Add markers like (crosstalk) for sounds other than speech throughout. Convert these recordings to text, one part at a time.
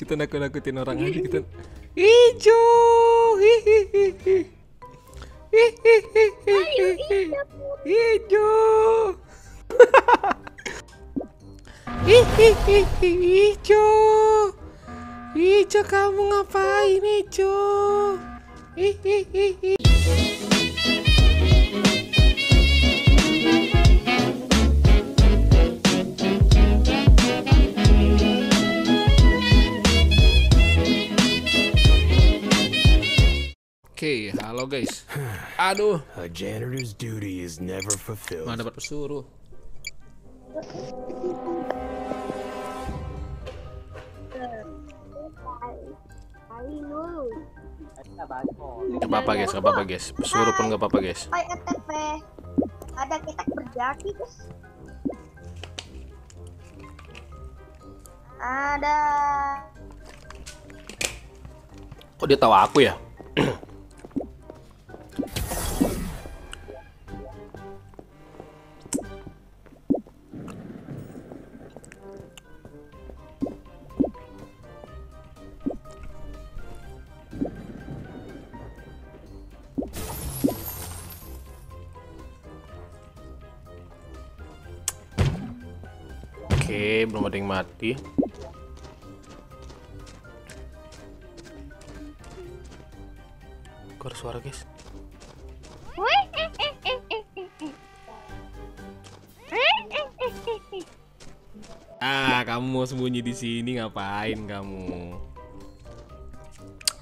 kita nakut-nakutin orang aja kita hijau. Hijau. Hijau. Hijau. Kamu ngapain hijau. hihihihi Halo guys. (sighs) Aduh, A janitor's duty is never fulfilled. mana dapat pesuruh? Gak apa-apa guys, gak apa-apa guys. Pesuruh pun gak apa-apa guys. Hai FTP ada kita berjaki guys ada Kok dia tahu aku ya? Oke, belum ada yang mati. Kok suara guys? Ah, kamu mau sembunyi di sini ngapain kamu?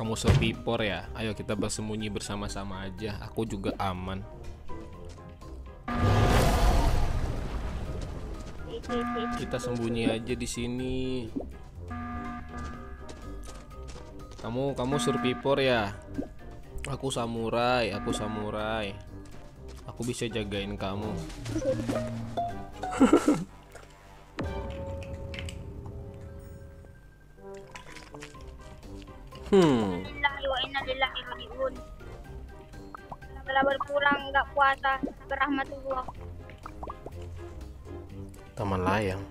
Kamu survivor ya? Ayo kita bersembunyi bersama-sama aja. Aku juga aman. Kita sembunyi aja di sini. Kamu kamu survivor ya? Aku samurai, aku samurai. Aku bisa jagain kamu. hmm. lillahi wa inna lillahi rajiun telah berpulang nggak puasa berahmatullah Taman layang.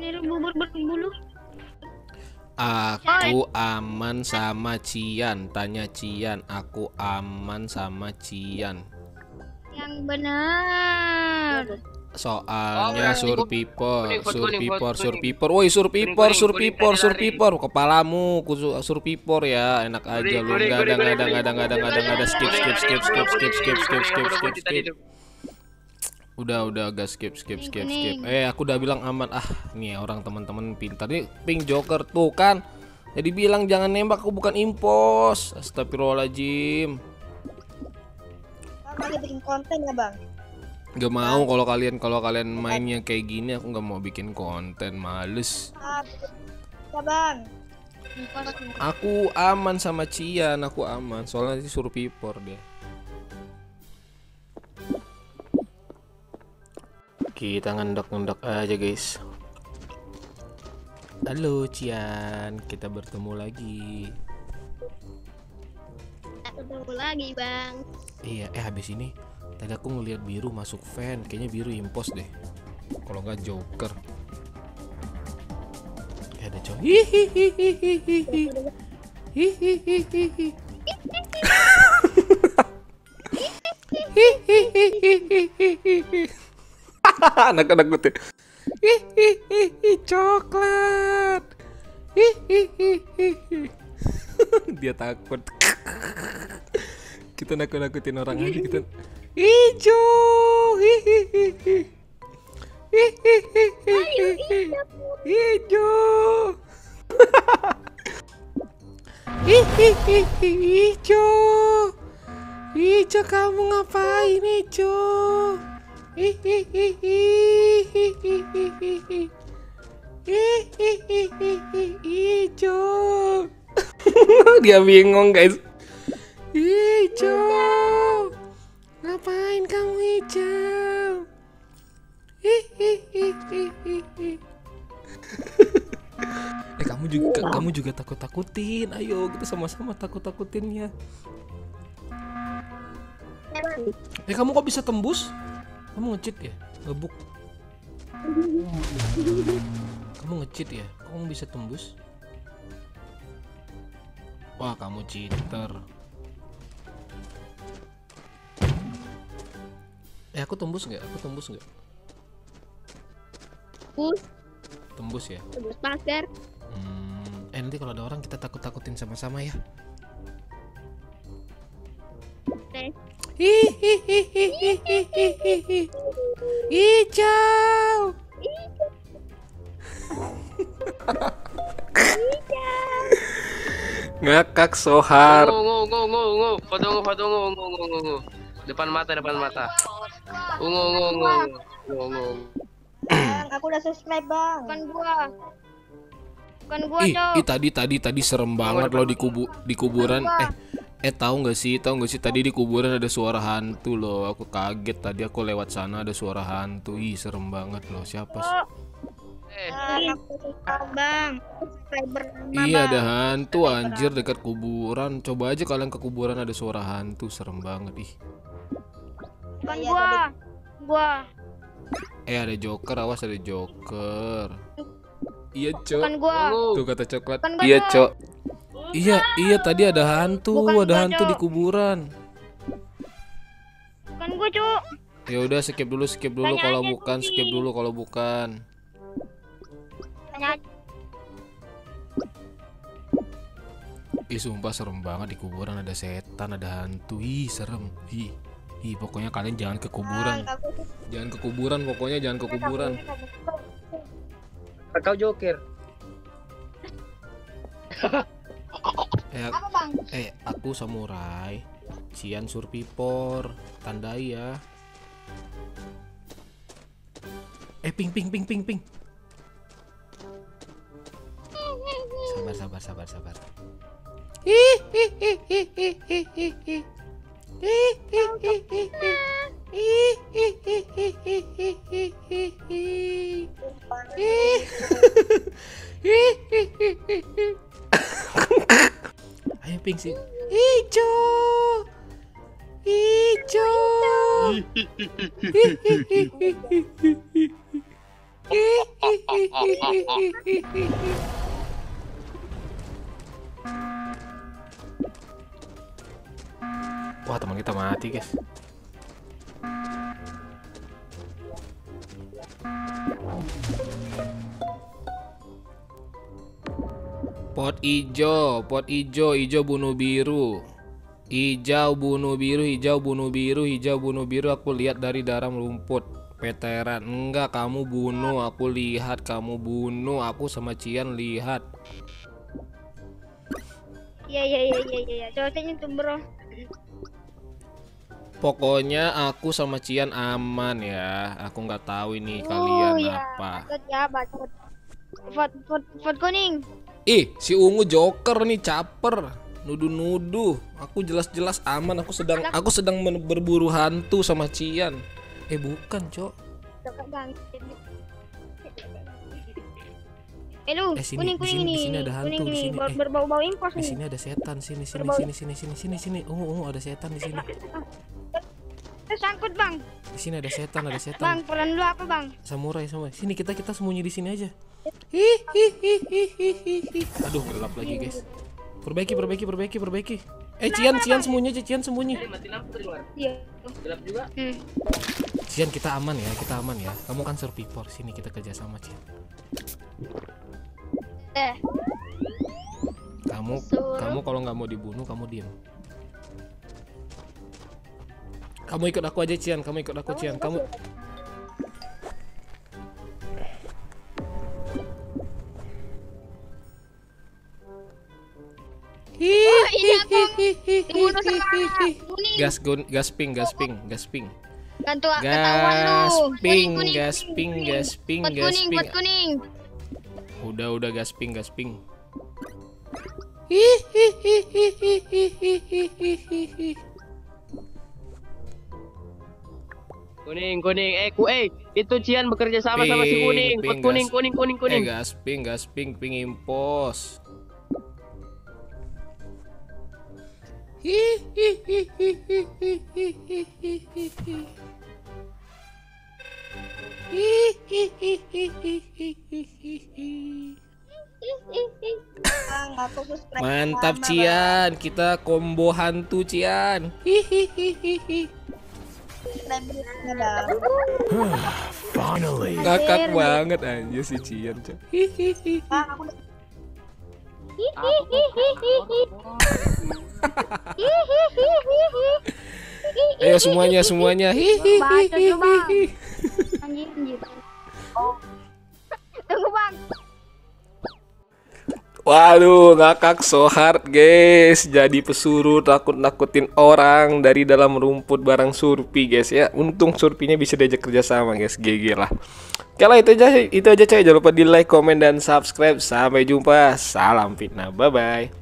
ini bubur berbulu Aku aman sama Cian. Tanya Cian, aku aman sama Cian. yang benar Soalnya Oh, survivor, kuning. survivor. Woi, survivor, kuning, survivor. Kepalamu, survivor ya. Enak aja lu. Enggak ada, enggak ada, enggak ada, enggak ada, enggak ada, enggak ada. Skip, skip, skip, skip, skip, skip, skip, skip, skip, skip. Udah, udah agak skip, skip, skip, skip. Eh, aku udah bilang aman. Ah, nih orang teman-teman pintar nih. Pink Joker tuh kan. Jadi bilang jangan nembak aku bukan impos. Astagfirullahaladzim. Bang, lagi bikin konten ya bang Gak mau kalau kalian kalau kalian mainnya kayak gini aku nggak mau bikin konten males. bang Aku aman sama Cian, aku aman. Soalnya nanti survivor dia. Kita ngendok-ngendok aja guys. Halo Cian, kita bertemu lagi. ketemu lagi bang Iya, eh habis ini tadi aku ngeliat biru masuk fan, kayaknya biru impos deh. Kalau nggak Joker. Ya ada cowok. Anak-anak gue coklat. Dia takut. kita nakut-nakutin orang aja kita hijau. Hihihihi hihihihi hijau. Hihihihi hijau hijau kamu ngapain hijau hihihihi hijau? (laughs) Dia bingung guys. Hijau, ngapain kamu hijau? Hihihihihi. (laughs) eh kamu juga kamu juga takut takutin. Ayo kita sama-sama takut takutinnya. Eh kamu kok bisa tembus? Kamu ngecheat ya? ngebuk. Kamu ngecheat ya? Kamu bisa tembus? Wah, kamu cheater. Eh, aku tembus nggak? Aku tembus nggak? Push, Tembus ya. tembus pagar. Hmm, eh nanti kalau ada orang kita takut-takutin sama-sama ya. Tes. Hijau. Ngakak sohar. Foto foto ungu, ungu. Depan mata, depan mata. Ungu, ungu, ungu, ungu. Bang, aku udah subscribe bang. Bukan gua. Bukan gua, Ih, Cok. ih tadi tadi tadi serem banget loh di kubu di kuburan. Eh, eh tahu nggak sih? Tahu nggak sih tadi di kuburan ada suara hantu loh. Aku kaget tadi aku lewat sana ada suara hantu. Ih, serem banget loh. Siapa sih? Eh, Bang, subscribe bang. Iya ada hantu anjir dekat kuburan. Coba aja kalian ke kuburan ada suara hantu serem banget ih. Bukan Iya, gua. Gua. Eh ada joker awas ada joker. Iya cok. Bukan gua. ungu. Tuh kata coklat. Bukan gua, Iya Cok. cok. Iya iya tadi ada hantu Bukan ada gua, hantu di Cok. kuburan. Bukan gua, Cuk. Ya udah skip dulu skip dulu Tanya kalau bukan skip dulu kalau bukan. Tanya Ih sumpah serem banget di kuburan ada setan ada hantu. Ih serem. Ih. Ih pokoknya kalian jangan ke kuburan. Aku Jangan ke kuburan pokoknya jangan ke kuburan. Kau joker. Eh, apa bang? Eh, aku samurai. Cian survivor. Tandai ya. Eh, ping ping ping ping ping. Sabar sabar sabar sabar. Ayo ping sih. Hijau. Hijau. (laughs) Wah teman kita mati guys. Pot ijo, pot ijo, ijo bunuh biru. Hijau bunuh biru, hijau bunuh biru, hijau bunuh biru. Aku lihat dari dalam rumput. Veteran, enggak kamu bunuh. Aku lihat kamu bunuh. Aku sama Cian lihat. Iya, iya, iya, iya, iya. Coba tanya tuh, Bro. Pokoknya aku sama Cian aman ya. Aku nggak tahu ini Oh, kalian ya. apa. Bacot ya, bacot. Vote, vote, vote kuning. Ih, si ungu joker nih caper. Nuduh-nuduh. Aku jelas-jelas aman. Aku sedang aku sedang berburu hantu sama Cian. Eh bukan, Cok. Eh lu, Eh, sini, kuning di kuning sini, ini. di sini ada hantu, kuning di ini sini. Eh. berbau-bau impos Di sini ada setan. Sini sini Berbau. sini sini sini sini sini. Ungu ungu ada setan di sini. Eh, sangkut bang. Di sini ada setan, ada Bang, setan. pelan dulu apa bang? Samurai samurai. Sini kita kita sembunyi di sini aja. Hi, hi, hi, hi, hi, hi, hi. Aduh, gelap lagi, guys. Perbaiki, perbaiki, perbaiki, perbaiki. Eh, Cian, Cian sembunyi aja, Cian sembunyi. Mati lampu di luar. Iya. Gelap juga. Hmm. Cian kita aman ya, kita aman ya. Kamu kan survivor, sini kita kerja sama Cian. Eh, Kamu, Suruh. kamu kalau nggak mau dibunuh, kamu diem. Kamu ikut aku aja Cian, kamu ikut aku Cian, kamu. Oh, ini aku dibunuh sama kuning. Gas gun, gasping, gasping, gasping. Gantu ketahuan lu. Gasping, Kuning, kuning, gasping, kuning. gasping, kuning, gasping. kuning. Udah, udah gasping, gasping. Kuning, kuning. Eh, ku eh itu Cian bekerja sama sama si kuning. ping, Pot kuning, gas. kuning, kuning, Eh kuning. gasping, gasping, ping impos. Bang, aku subscribe. Mantap Cian, kita combo hantu Cian. Finally. Ngakak banget aja si Cian. Hihihi. Ayo semuanya semuanya. Hihihihihi. Waduh, ngakak so hard guys. Jadi pesuruh takut-nakutin orang dari dalam rumput barang surpi guys ya. Untung surpinya bisa diajak kerja sama guys. GG lah. Oke lah itu aja itu aja coy. Jangan lupa di like, komen dan subscribe. Sampai jumpa. Salam fitnah. Bye bye.